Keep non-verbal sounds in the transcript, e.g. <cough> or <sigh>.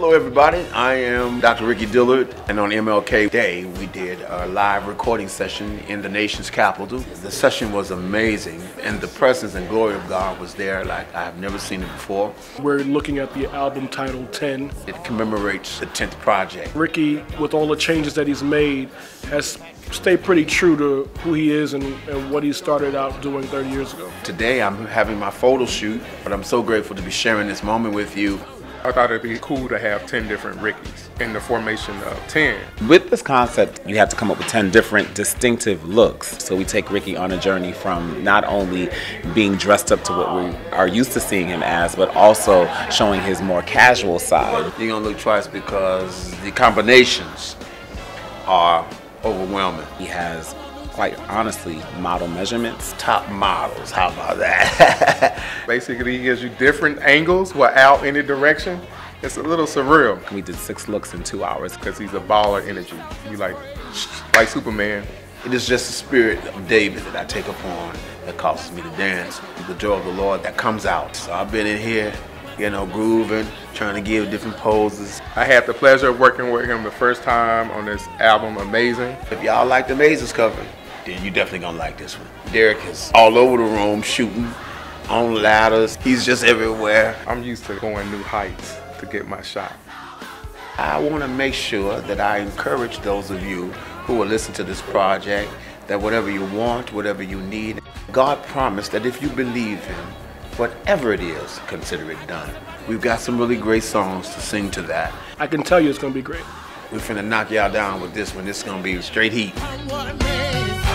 Hello, everybody. I am Dr. Ricky Dillard, and on MLK Day, we did a live recording session in the nation's capital. The session was amazing, and the presence and glory of God was there like I've never seen it before. We're looking at the album titled 10. It commemorates the 10th project. Ricky, with all the changes that he's made, has stayed pretty true to who he is and, and what he started out doing 30 years ago. Today, I'm having my photo shoot, but I'm so grateful to be sharing this moment with you. I thought it'd be cool to have 10 different Rickies in the formation of 10. With this concept, you have to come up with 10 different distinctive looks. So we take Ricky on a journey from not only being dressed up to what we are used to seeing him as, but also showing his more casual side. You're gonna look twice because the combinations are overwhelming. He has quite honestly model measurements. Top models, how about that? <laughs> Basically, he gives you different angles without any direction. It's a little surreal We did six looks in two hours. because he's a baller energy. You like, like Superman. it is just the spirit of David that I take upon that causes me to dance. The joy of the Lord that comes out. So I've been in here, you know, grooving, trying to give different poses. I had the pleasure of working with him the first time on this album, Amazing. If y'all like the Mazes cover, then you definitely gonna like this one. Derek is all over the room shooting on ladders. He's just everywhere. I'm used to going new heights to get my shot. I want to make sure that I encourage those of you who will listen to this project that whatever you want, whatever you need, God promised that if you believe Him, whatever it is, consider it done. We've got some really great songs to sing to that. I can tell you it's going to be great. We're finna knock y'all down with this one. This is gonna be straight heat. one man.